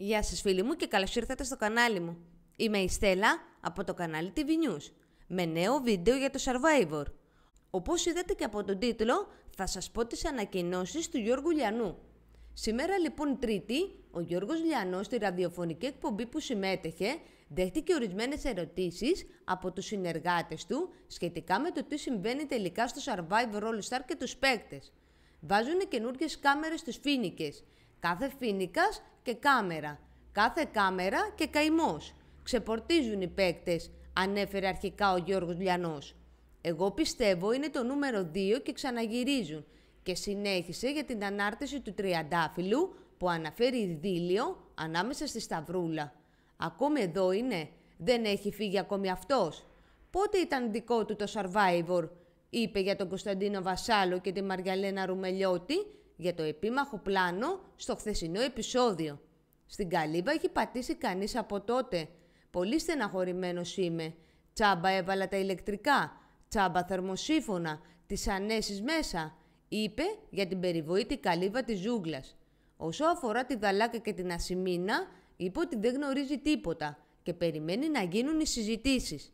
Γεια σας φίλοι μου και καλώς ήρθατε στο κανάλι μου. Είμαι η Στέλλα από το κανάλι TV News με νέο βίντεο για το Survivor. Όπως είδατε και από τον τίτλο θα σας πω τις ανακοινώσεις του Γιώργου Λιανού. Σήμερα λοιπόν Τρίτη, ο Γιώργος Λιανός στη ραδιοφωνική εκπομπή που συμμέτεχε δέχτηκε ορισμένες ερωτήσεις από τους συνεργάτες του σχετικά με το τι συμβαίνει τελικά στο Survivor All Star και τους παίκτες. Βάζουν καινούργιες κάμερες στους φίνικες Κάθε φίνικας και κάμερα. Κάθε κάμερα και καημός. Ξεπορτίζουν οι παίκτες, ανέφερε αρχικά ο Γιώργος Λιανός. Εγώ πιστεύω είναι το νούμερο 2 και ξαναγυρίζουν και συνέχισε για την ανάρτηση του τριαντάφυλλου που αναφέρει δίλιο ανάμεσα στη Σταυρούλα. Ακόμη εδώ είναι, δεν έχει φύγει ακόμη αυτός. Πότε ήταν δικό του το Survivor, είπε για τον Κωνσταντίνο Βασάλο και τη Μαριαλένα Ρουμελιώτη για το επίμαχο πλάνο στο χθεσινό επεισόδιο. Στην καλύβα έχει πατήσει κανείς από τότε. Πολύ στεναχωρημένος είμαι. Τσάμπα έβαλα τα ηλεκτρικά, τσάμπα θερμοσύφωνα, τις ανέσεις μέσα, είπε για την περιβόητη καλύβα της ζούγκλας. Όσο αφορά τη Δαλάκα και την Ασημίνα, είπε ότι δεν γνωρίζει τίποτα και περιμένει να γίνουν οι συζητήσεις.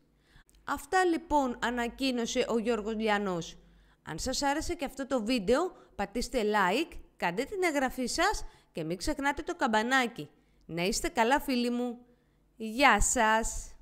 Αυτά λοιπόν ανακοίνωσε ο Γιώργος Λιανός. Αν σας άρεσε και αυτό το βίντεο, πατήστε like, κάντε την εγγραφή σας και μην ξεχνάτε το καμπανάκι. Να είστε καλά φίλοι μου. Γεια σας!